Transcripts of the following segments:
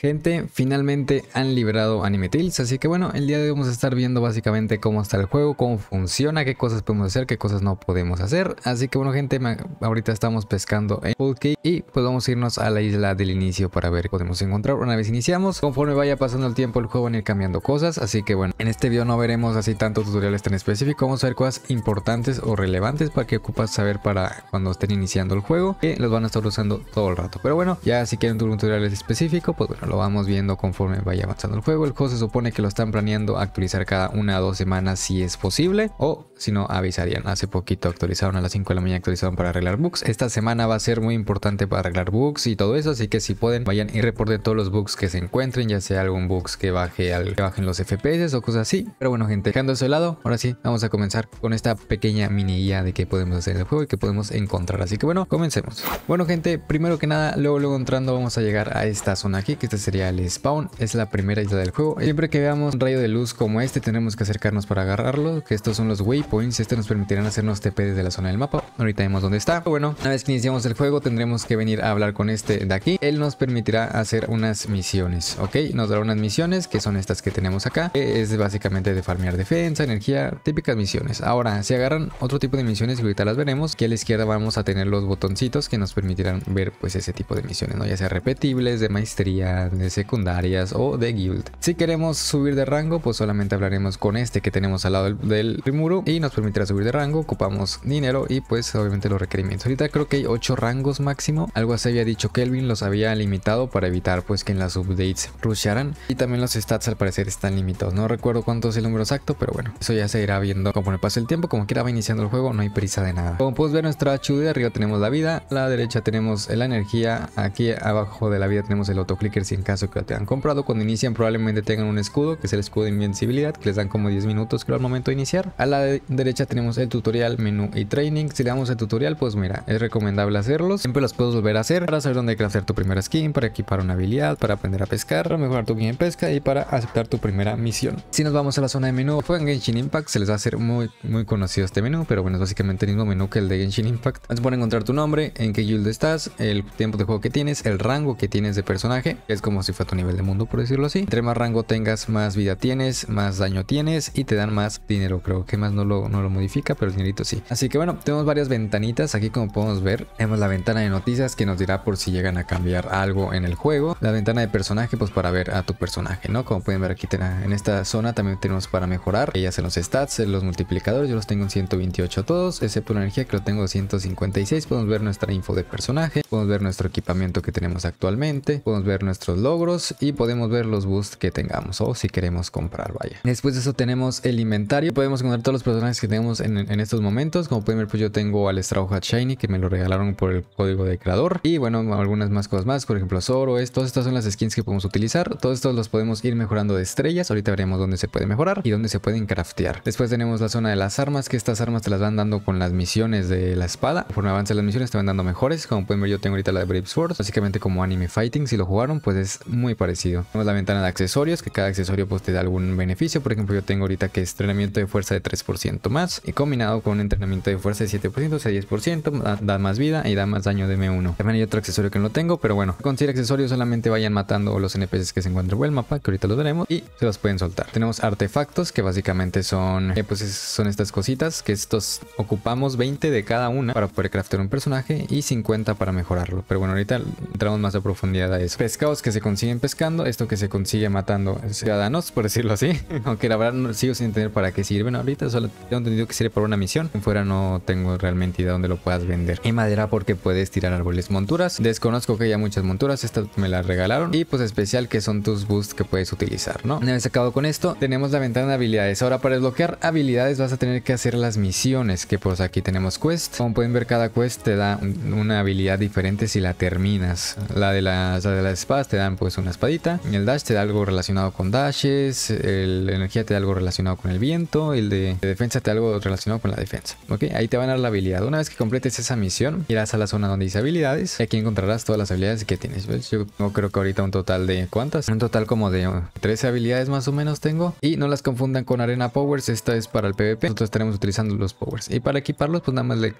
Gente, finalmente han liberado Anime Tales, así que bueno, el día de hoy vamos a estar viendo básicamente cómo está el juego, cómo funciona, qué cosas podemos hacer, qué cosas no podemos hacer. Así que bueno gente, ahorita estamos pescando en Pool y pues vamos a irnos a la isla del inicio para ver qué podemos encontrar una vez iniciamos. Conforme vaya pasando el tiempo el juego van a ir cambiando cosas, así que bueno, en este video no veremos así tantos tutoriales tan específicos, vamos a ver cosas importantes o relevantes para que ocupas saber para cuando estén iniciando el juego, que los van a estar usando todo el rato. Pero bueno, ya si quieren un tutorial específico, pues bueno, lo vamos viendo conforme vaya avanzando el juego. El juego se supone que lo están planeando actualizar cada una o dos semanas si es posible o si no avisarían. Hace poquito actualizaron a las 5 de la mañana actualizaron para arreglar bugs. Esta semana va a ser muy importante para arreglar bugs y todo eso, así que si pueden vayan y reporten todos los bugs que se encuentren, ya sea algún bugs que baje al, que bajen los FPS o cosas así. Pero bueno, gente, dejando eso de lado, ahora sí, vamos a comenzar con esta pequeña mini guía de qué podemos hacer en el juego y qué podemos encontrar. Así que bueno, comencemos. Bueno, gente, primero que nada, luego luego entrando vamos a llegar a esta zona aquí, que este sería el spawn, es la primera isla del juego. Siempre que veamos un rayo de luz como este, tenemos que acercarnos para agarrarlo, que estos son los waypoints, este nos permitirán hacernos TP desde la zona del mapa. Ahorita vemos dónde está. Bueno, una vez que iniciamos el juego, tendremos que venir a hablar con este de aquí. Él nos permitirá hacer unas misiones, ¿ok? Nos dará unas misiones, que son estas que tenemos acá, que es básicamente de farmear defensa, energía, típicas misiones. Ahora, si agarran otro tipo de misiones, que ahorita las veremos, que a la izquierda vamos a tener los botoncitos que nos permitirán ver pues ese tipo de misiones, ¿no? Ya sea repetibles, de maestría, de secundarias o de guild. Si queremos subir de rango, pues solamente hablaremos con este que tenemos al lado del, muro y nos permitirá subir de rango, ocupamos dinero y pues obviamente los requerimientos. Ahorita creo que hay 8 rangos máximo, algo así había dicho Kelvin, los había limitado para evitar pues que en las updates rusharan y también los stats al parecer están limitados. No recuerdo cuánto es el número exacto, pero bueno, eso ya se irá viendo conforme pase el tiempo, como quiera va iniciando el juego, no hay prisa de nada. Como puedes ver nuestra HUD, arriba tenemos la vida, a la derecha tenemos la energía, aquí abajo de la vida tenemos el autoclicker si en caso que lo tengan comprado. Cuando inician probablemente tengan un escudo, que es el escudo de invencibilidad, que les dan como 10 minutos creo al momento de iniciar. A la derecha tenemos el tutorial, menú y training. Si le damos el tutorial, pues mira, es recomendable hacerlos. Siempre los puedes volver a hacer para saber dónde craftear tu primera skin, para equipar una habilidad, para aprender a pescar, para mejorar tu game en pesca y para aceptar tu primera misión. Si nos vamos a la zona de menú, fue en Genshin Impact, se les va a hacer muy, muy conocido este menú, pero bueno, es básicamente el mismo menú que el de Genshin Impact. Vas a encontrar tu nombre, en qué guild estás, el tiempo de juego que tienes, el rango que tienes de personaje, es como si fuera tu nivel de mundo, por decirlo así. Entre más rango tengas, más vida tienes, más daño tienes y te dan más dinero. Creo que más no lo, no lo modifica, pero el dinerito sí. Así que bueno, tenemos varias ventanitas. Aquí como podemos ver, tenemos la ventana de noticias que nos dirá por si llegan a cambiar algo en el juego. La ventana de personaje, pues para ver a tu personaje, ¿no? Como pueden ver aquí en esta zona también tenemos para mejorar. Ya se los stats, los multiplicadores, yo los tengo en 128 todos, excepto la energía que lo tengo en 156. Podemos ver nuestra info de personaje, podemos ver nuestro equipamiento que tenemos actualmente, podemos ver logros y podemos ver los boosts que tengamos o si queremos comprar, vaya. Después de eso tenemos el inventario. Podemos encontrar todos los personajes que tenemos en, estos momentos. Como pueden ver, pues yo tengo al Straw Hat Shiny que me lo regalaron por el código de creador. Y bueno, algunas más cosas más, por ejemplo Zoro, todas estas son las skins que podemos utilizar. Todos estos los podemos ir mejorando de estrellas. Ahorita veremos dónde se puede mejorar y dónde se pueden craftear. Después tenemos la zona de las armas, que estas armas te las van dando con las misiones de la espada. Conforme avanzan las misiones te van dando mejores. Como pueden ver, yo tengo ahorita la de Brave Sword. Básicamente como anime fighting, si lo jugaron, pues es muy parecido. Tenemos la ventana de accesorios, que cada accesorio pues te da algún beneficio. Por ejemplo, yo tengo ahorita que es entrenamiento de fuerza de 3% más y combinado con un entrenamiento de fuerza de 7%, o sea 10%, da, más vida y da más daño de M1. También hay otro accesorio que no tengo, pero bueno, conseguir accesorios solamente vayan matando los NPCs que se encuentren en el mapa, que ahorita los veremos, y se los pueden soltar. Tenemos artefactos, que básicamente son, eh, pues son estas cositas, que estos ocupamos 20 de cada una para poder craftear un personaje y 50 para mejorarlo. Pero bueno, ahorita entramos más a profundidad a eso. Pescados que se consiguen pescando, esto que se consigue matando ciudadanos, por decirlo así. Aunque la verdad no, sigo sin entender para qué sirven ahorita, solo tengo entendido que sirve para una misión. En fuera no tengo realmente idea dónde lo puedas vender. Y madera porque puedes tirar árboles monturas. Desconozco que haya muchas monturas, esta me la regalaron. Y pues especial que son tus boosts que puedes utilizar, ¿no? Una vez acabado con esto, tenemos la ventana de habilidades. Ahora para desbloquear habilidades vas a tener que hacer las misiones, que pues aquí tenemos quest. Como pueden ver, cada quest te da una habilidad diferente si la terminas. La de las, de las espadas te dan pues una espadita. El dash te da algo relacionado con dashes. El energía te da algo relacionado con el viento. El de, defensa te da algo relacionado con la defensa. Ok, ahí te van a dar la habilidad. Una vez que completes esa misión, irás a la zona donde dice habilidades. Y aquí encontrarás todas las habilidades que tienes. Yo creo que ahorita un total de ¿cuántas? Un total como de 13 habilidades más o menos tengo. Y no las confundan con Arena Powers. Esta es para el PvP. Nosotros estaremos utilizando los Powers. Y para equiparlos, pues nada más le,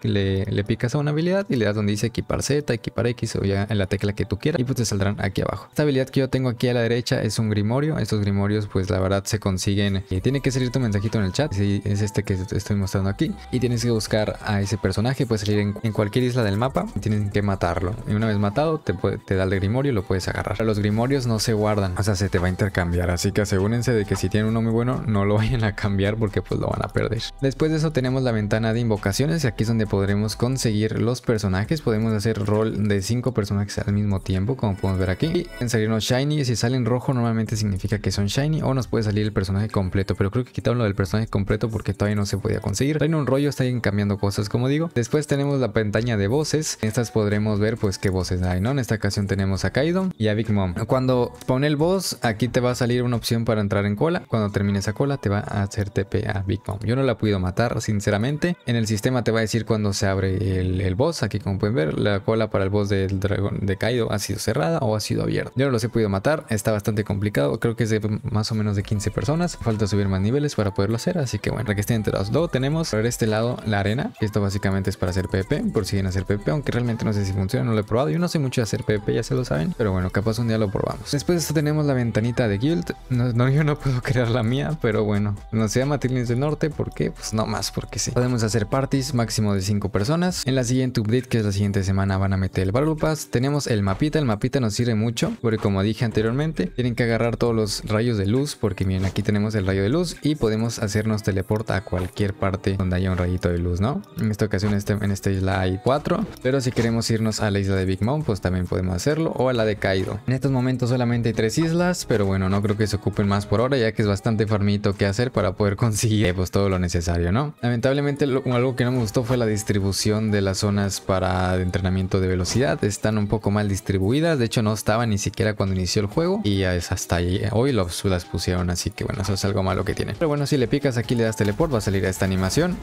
le picas a una habilidad y le das donde dice equipar Z, equipar X o ya en la tecla que tú quieras. Y pues te saldrán aquí abajo. Esta habilidad que yo tengo aquí a la derecha es un grimorio. Estos grimorios pues la verdad se consiguen. Eh, tiene que salir tu mensajito en el chat. Sí, es este que estoy mostrando aquí. Y tienes que buscar a ese personaje. Puede salir en, cualquier isla del mapa. Y tienes que matarlo. Y una vez matado te, te da el grimorio y lo puedes agarrar. los grimorios no se guardan. O sea, se te va a intercambiar. Así que asegúrense de que si tienen uno muy bueno no lo vayan a cambiar porque pues lo van a perder. Después de eso tenemos la ventana de invocaciones. Y aquí es donde podremos conseguir los personajes. Podemos hacer rol de 5 personajes al mismo tiempo. Como podemos ver aquí. Y en salirnos shiny. Si sale en rojo normalmente significa que son shiny. O nos puede salir el personaje completo. Pero creo que quitaron lo del personaje completo porque todavía no se podía conseguir. Traen un rollo, están cambiando cosas como digo. Después tenemos la pantalla de voces. En estas podremos ver pues qué voces hay, ¿no? En esta ocasión tenemos a Kaido y a Big Mom. Cuando pone el voz, aquí te va a salir una opción para entrar en cola. Cuando termine esa cola te va a hacer TP a Big Mom. Yo no la puedo matar, sinceramente. En el sistema te va a decir cuando se abre el, el boss. Aquí como pueden ver, la cola para el boss del dragón de Kaido ha sido cerrada o ha sido abierta. Yo no los he podido matar, está bastante complicado. Creo que es de más o menos de 15 personas. Falta subir más niveles para poderlo hacer. Así que bueno, para que estén enterados. Luego tenemos por este lado la arena. Esto básicamente es para hacer PP, por si quieren hacer PP, aunque realmente no sé si funciona, no lo he probado. Yo no sé mucho de hacer PP, ya se lo saben, pero bueno, capaz un día lo probamos. Después tenemos la ventanita de Guild. No, yo no puedo crear la mía, pero bueno, no se llama Tilings del Norte, ¿por qué? Pues no más, porque sí. Podemos hacer parties máximo de 5 personas. En la siguiente update, que es la siguiente semana, van a meter el Battle Pass. Tenemos el mapita, el mapita nos sirve mucho, porque como dije anteriormente, tienen que agarrar todos los rayos de luz, porque miren, aquí tenemos el rayo de luz y podemos hacernos teleporta a cualquier parte donde haya un rayito de luz, ¿no? En esta ocasión este, en esta isla hay 4, pero si queremos irnos a la isla de Big Mom, pues también podemos hacerlo, o a la de Kaido. En estos momentos solamente hay 3 islas, pero bueno, no creo que se ocupen más por ahora, ya que es bastante farmito que hacer para poder conseguir eh, pues todo lo necesario, ¿no? Lamentablemente algo que no me gustó fue la distribución de las zonas para entrenamiento de velocidad, están un poco mal distribuidas, de hecho no estaban ni siquiera cuando inició el juego y es hasta ahí, hoy los, las pusieron, así que bueno, eso es algo malo que tiene. Pero bueno, si le picas aquí le das teleport, va a salir esta animación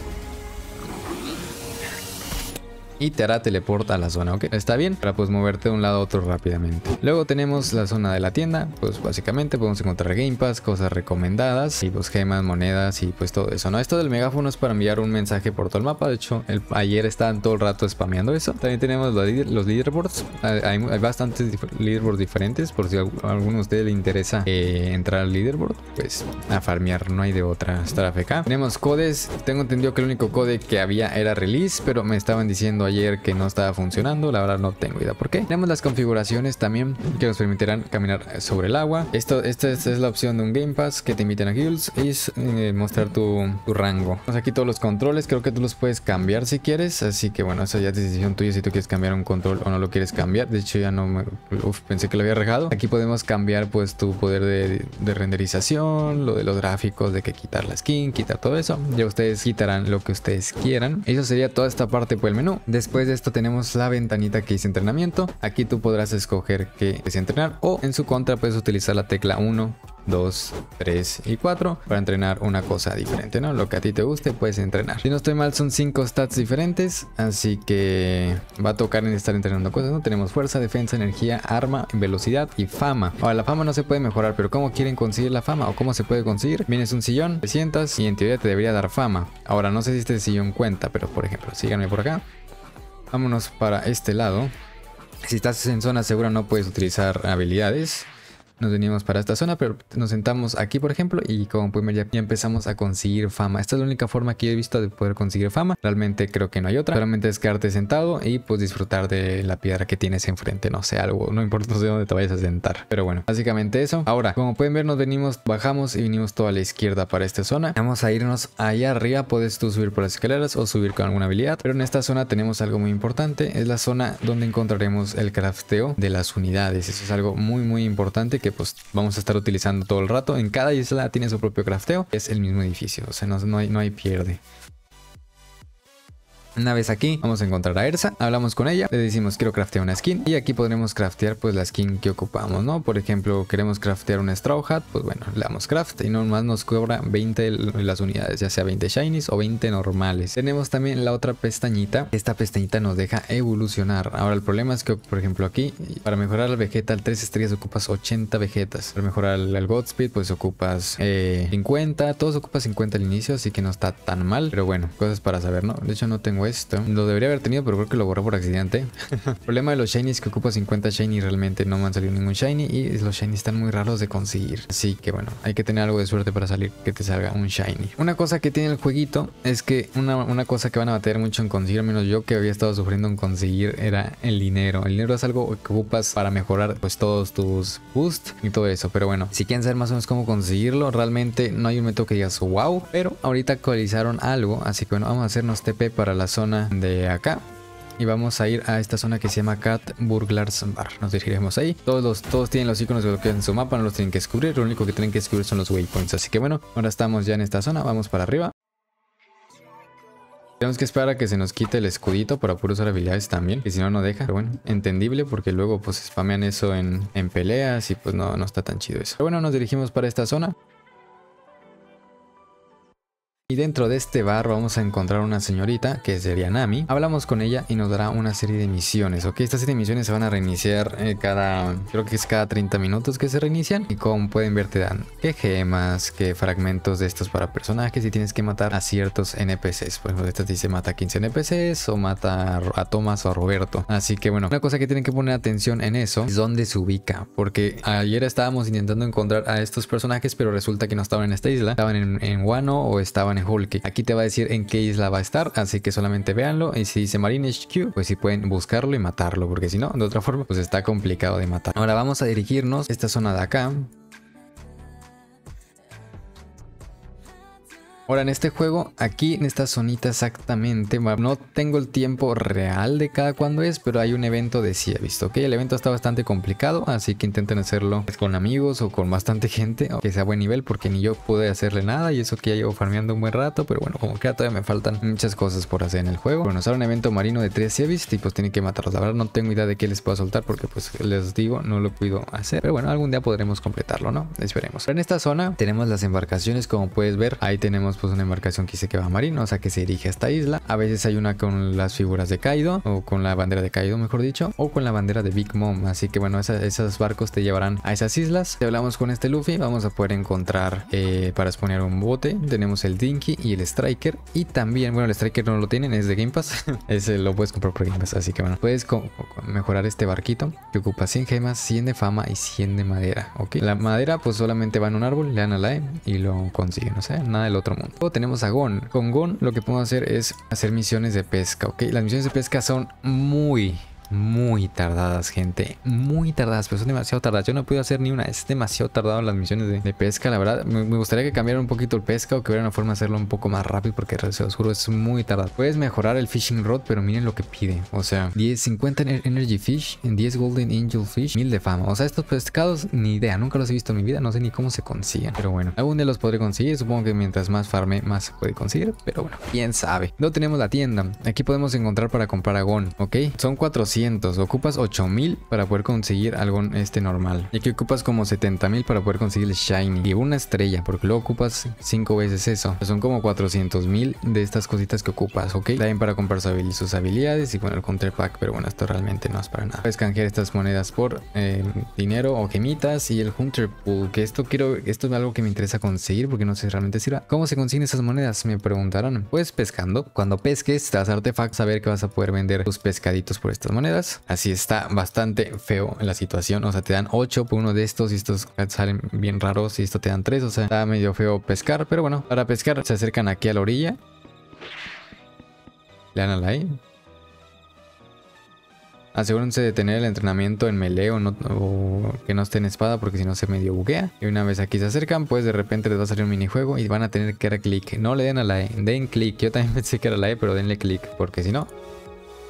y te hará teleporta a la zona, ¿ok? Está bien para pues moverte de un lado a otro rápidamente. Luego tenemos la zona de la tienda, pues básicamente podemos encontrar Game Pass, cosas recomendadas y pues gemas, monedas y pues todo eso, ¿no? Esto del megáfono es para enviar un mensaje por todo el mapa, de hecho ayer estaban todo el rato spameando eso. También tenemos los, leaderboards, hay, hay, bastantes leaderboards diferentes, por si a alguno de ustedes le interesa eh, entrar al leaderboard, pues a farmear, no hay de otra estar AFK. Tenemos codes, tengo entendido que el único code que había era release, pero me estaban diciendo ayer que no estaba funcionando, la verdad no tengo idea por qué. Tenemos las configuraciones también que nos permitirán caminar sobre el agua. Esto, esta, es la opción de un Game Pass que te inviten a guilds y eh, mostrar tu, rango. Pues aquí todos los controles, creo que tú los puedes cambiar si quieres, así que bueno, esa ya es decisión tuya si tú quieres cambiar un control o no lo quieres cambiar. De hecho ya no me... Pensé que lo había regado. Aquí podemos cambiar pues tu poder de, de renderización, lo de los gráficos, de que quitar la skin, quitar todo eso. Ya ustedes quitarán lo que ustedes quieran. Eso sería toda esta parte por el menú. Después de esto tenemos la ventanita que dice entrenamiento. Aquí tú podrás escoger que es entrenar o en su contra puedes utilizar la tecla 1 2, 3 y 4 para entrenar una cosa diferente, ¿no? Lo que a ti te guste puedes entrenar. Si no estoy mal son 5 stats diferentes, así que va a tocar en estar entrenando cosas, ¿no? Tenemos fuerza, defensa, energía, arma, velocidad y fama. Ahora la fama no se puede mejorar, pero ¿cómo quieren conseguir la fama o cómo se puede conseguir? Vienes un sillón, te sientas y en teoría te debería dar fama. Ahora no sé si este sillón cuenta, pero por ejemplo, síganme por acá. Vámonos para este lado. Si estás en zona segura no puedes utilizar habilidades nos venimos para esta zona, pero nos sentamos aquí, por ejemplo, y como pueden ver ya, empezamos a conseguir fama. Esta es la única forma que he visto de poder conseguir fama. Realmente creo que no hay otra. Solamente es quedarte sentado y pues disfrutar de la piedra que tienes enfrente. No sé, algo, no importa dónde te vayas a sentar. Pero bueno, básicamente eso. Ahora, como pueden ver, nos venimos, bajamos y vinimos toda a la izquierda para esta zona. Vamos a irnos allá arriba. Puedes tú subir por las escaleras o subir con alguna habilidad. Pero en esta zona tenemos algo muy importante. Es la zona donde encontraremos el crafteo de las unidades. Eso es algo muy, muy importante pues vamos a estar utilizando todo el rato. En cada isla tiene su propio crafteo. Es el mismo edificio, o sea, no, no, hay, no hay pierde. Una vez aquí vamos a encontrar a Ersa, hablamos con ella, le decimos quiero craftear una skin y aquí podremos craftear pues la skin que ocupamos, ¿no? Por ejemplo, queremos craftear una Straw Hat, pues bueno, le damos craft y nomás nos cobra 20 las unidades, ya sea 20 shinies o 20 normales. Tenemos también la otra pestañita, esta pestañita nos deja evolucionar. Ahora el problema es que, por ejemplo aquí, para mejorar al 3 estrellas ocupas 80 Vegetas, para mejorar el Godspeed pues ocupas 50, eh, todos ocupas 50 al inicio, así que no está tan mal, pero bueno, cosas para saber, ¿no? De hecho no tengo esto. Lo debería haber tenido, pero creo que lo borré por accidente. Problema de los shinies que ocupa 50 shiny realmente no me han salido ningún shiny y los shiny están muy raros de conseguir. Así que bueno, hay que tener algo de suerte para salir que te salga un shiny. Una cosa que tiene el jueguito es que una, una cosa que van a bater mucho en conseguir, menos yo que había estado sufriendo en conseguir, era el dinero. El dinero es algo que ocupas para mejorar pues todos tus boosts y todo eso. Pero bueno, si quieren saber más o menos cómo conseguirlo, realmente no hay un método que digas wow. Pero ahorita actualizaron algo, así que bueno, vamos a hacernos TP para la zona de acá y vamos a ir a esta zona que se llama Cat Burglars Bar. Nos dirigiremos ahí. Todos, los, todos tienen los iconos que en su mapa, no los tienen que descubrir. Lo único que tienen que descubrir son los waypoints. Así que bueno, ahora estamos ya en esta zona. Vamos para arriba. Tenemos que esperar a que se nos quite el escudito para poder usar habilidades también, que si no, no deja. Pero bueno, entendible porque luego pues spamean eso en, en peleas y pues no, no está tan chido eso. Pero bueno, nos dirigimos para esta zona. Y dentro de este bar vamos a encontrar una señorita que sería Nami. Hablamos con ella y nos dará una serie de misiones, ¿ok? Estas serie de misiones se van a reiniciar eh, cada, creo que es cada 30 minutos que se reinician. Y como pueden ver te dan que gemas, que fragmentos de estos para personajes y tienes que matar a ciertos NPCs. Por ejemplo, esta dice mata a 15 NPCs o mata a Thomas o a Roberto. Así que bueno, una cosa que tienen que poner atención en eso es dónde se ubica. Porque ayer estábamos intentando encontrar a estos personajes, pero resulta que no estaban en esta isla. Estaban en, en Wano o estaban en Aquí te va a decir en qué isla va a estar, así que solamente véanlo. Y si dice Marine HQ, pues si pueden buscarlo y matarlo, porque si no, de otra forma, pues está complicado de matar. Ahora vamos a dirigirnos a esta zona de acá. Ahora en este juego, aquí en esta zonita exactamente, no tengo el tiempo real de cada cuándo es, pero hay un evento de sí, ok, el evento está bastante complicado, así que intenten hacerlo con amigos o con bastante gente, que sea buen nivel, porque ni yo pude hacerle nada y eso que ya llevo farmeando un buen rato, pero bueno, como que todavía me faltan muchas cosas por hacer en el juego. Bueno, sale un evento marino de 3 Sevis y pues tienen que matarlos, la verdad no tengo idea de qué les puedo soltar porque pues les digo, no lo puedo hacer, pero bueno, algún día podremos completarlo, ¿no? Esperemos. En esta zona tenemos las embarcaciones, como puedes ver, ahí tenemos pues una embarcación que dice que va marino, o sea que se dirige a esta isla. A veces hay una con las figuras de Kaido, o con la bandera de Kaido, mejor dicho, o con la bandera de Big Mom. Así que bueno, esos barcos te llevarán a esas islas. Si hablamos con este Luffy, vamos a poder encontrar eh, para exponer un bote. Tenemos el Dinky y el Striker. Y también, bueno, el Striker no lo tienen, es de Game Pass. Ese lo puedes comprar por Game Pass. Así que bueno, puedes mejorar este barquito que ocupa 100 gemas, 100 de fama y 100 de madera. Ok, la madera pues solamente va en un árbol, le dan a la E y lo consiguen. O sea, nada del otro mundo. Luego tenemos a Gon. Con Gon lo que podemos hacer es hacer misiones de pesca, ¿ok? Las misiones de pesca son muy, muy tardadas, gente. Muy tardadas, pero son demasiado tardadas. Yo no puedo hacer ni una. Es demasiado tardado las misiones de, pesca, la verdad. Me, gustaría que cambiaran un poquito el pesca o que hubiera una forma de hacerlo un poco más rápido porque se os juro, es muy tardado. Puedes mejorar el fishing rod, pero miren lo que pide. O sea, 10, 50 energy fish, 10 golden angel fish, 1000 de fama. O sea, estos pescados, ni idea. Nunca los he visto en mi vida. No sé ni cómo se consiguen. Pero bueno, algún día los podré conseguir. Supongo que mientras más farme, más se puede conseguir. Pero bueno, quién sabe. No tenemos la tienda. Aquí podemos encontrar para comprar agón, ¿ok? Son 400. Ocupas 8000 para poder conseguir algo este normal. Y aquí ocupas como 70000 para poder conseguir el shiny y una estrella, porque luego ocupas 5 veces eso. Son como 400.000 de estas cositas que ocupas, ¿ok? También para comprar sus habilidades y bueno, el counter pack, pero bueno, esto realmente no es para nada. Puedes canjear estas monedas por eh, dinero o gemitas y el hunter pool, que esto quiero, esto es algo que me interesa conseguir porque no sé si realmente sirva. ¿Cómo se consiguen esas monedas? Me preguntarán. Pues pescando. Cuando pesques, te das artefactos, saber que vas a poder vender tus pescaditos por estas monedas. Así es está bastante feo la situación. O sea, te dan 8 por uno de estos y estos salen bien raros y esto te dan 3. O sea, está medio feo pescar. Pero bueno, para pescar se acercan aquí a la orilla. Le dan a la ahí. Asegúrense de tener el entrenamiento en melee o, no, que no esté en espada porque si no se medio buguea. Y una vez aquí se acercan, pues de repente les va a salir un minijuego y van a tener que dar clic. No le den a la E, den clic. Yo también pensé que era la E, pero denle clic porque si no,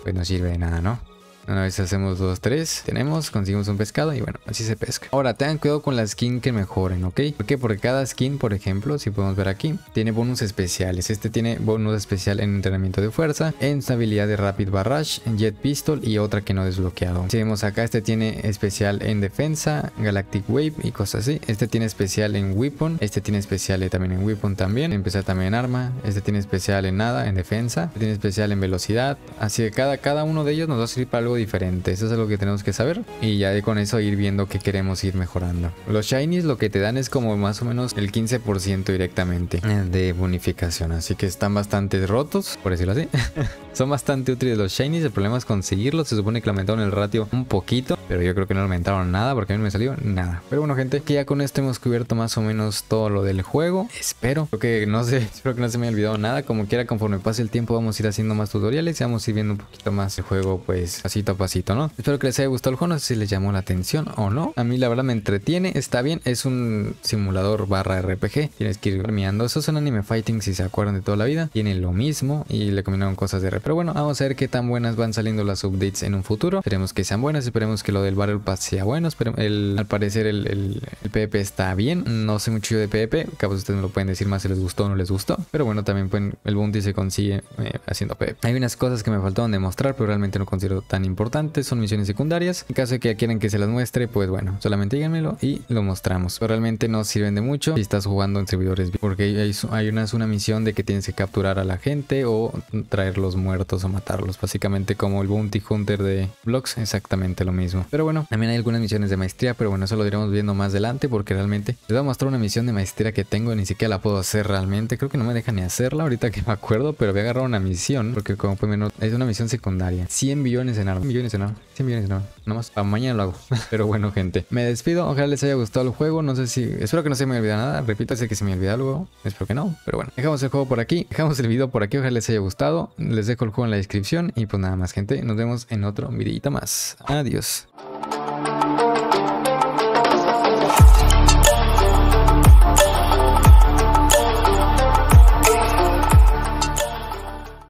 pues no sirve de nada, ¿no? Una vez hacemos dos, tres, tenemos, conseguimos un pescado y bueno, así se pesca. Ahora, tengan cuidado con la skin que mejoren, ¿ok? ¿Por qué? Porque cada skin, por ejemplo, si podemos ver aquí, tiene bonus especiales. Este tiene bonus especial en entrenamiento de fuerza, en estabilidad de Rapid Barrage, en Jet Pistol y otra que no desbloqueado. Si vemos acá, este tiene especial en defensa, Galactic Wave y cosas así. Este tiene especial en Weapon, este tiene especial también en Weapon también, empezar también en arma, este tiene especial en nada, en defensa, este tiene especial en velocidad. Así que cada, cada uno de ellos nos va a servir para algo diferente. Eso es algo que tenemos que saber. Y ya con eso ir viendo qué queremos ir mejorando. Los shinies lo que te dan es como más o menos el 15% directamente de bonificación. Así que están bastante rotos, por decirlo así. Son bastante útiles los shinies. El problema es conseguirlos. Se supone que aumentaron el ratio un poquito. Pero yo creo que no aumentaron nada porque a mí no me salió nada. Pero bueno, gente, que ya con esto hemos cubierto más o menos todo lo del juego. Espero. Que no sé. Espero que no se me haya olvidado nada. Como quiera, conforme pase el tiempo, vamos a ir haciendo más tutoriales y vamos a ir viendo un poquito más el juego, pues pasito ¿no? Espero que les haya gustado el juego. No sé si les llamó la atención o no. A mí, la verdad, me entretiene. Está bien. Es un simulador barra RPG. Tienes que ir premiando. Eso es un anime fighting, si se acuerdan de toda la vida. Tiene lo mismo y le combinaron cosas de RPG. Pero bueno, vamos a ver qué tan buenas van saliendo las updates en un futuro. Esperemos que sean buenas. Esperemos que lo del Battle Pass sea bueno. Esperemos, el, al parecer, el, el, el, PvP está bien. No sé mucho de PvP. Capaz ustedes me lo pueden decir más si les gustó o no les gustó. Pero bueno, también pueden, el bounty se consigue eh, haciendo PvP. Hay unas cosas que me faltaron demostrar, pero realmente no considero tan importantes. Son misiones secundarias. En caso de que quieran que se las muestre, pues bueno, solamente díganmelo y lo mostramos. Pero realmente no sirven de mucho si estás jugando en servidores. Porque hay, hay una, una misión de que tienes que capturar a la gente o traerlos muertos o matarlos. Básicamente como el Bounty Hunter de Blocks, exactamente lo mismo. Pero bueno, también hay algunas misiones de maestría, pero bueno, eso lo iremos viendo más adelante porque realmente les voy a mostrar una misión de maestría que tengo, ni siquiera la puedo hacer realmente. Creo que no me deja ni hacerla ahorita que me acuerdo, pero voy a agarrar una misión porque como pueden ver, es una misión secundaria. 100 billones en armas. 100 billones en armas. 100 billones en armas. Nomás para mañana lo hago. pero bueno, gente, me despido. Ojalá les haya gustado el juego. No sé si... Espero que no se me olvide nada. Repito, sé que se me olvida algo. Espero que no, pero bueno. Dejamos el juego por aquí. Dejamos el video por aquí. Ojalá les haya gustado. Les dejo el juego en la descripción. Y pues nada más, gente. Nos vemos en otro videito más. Adiós.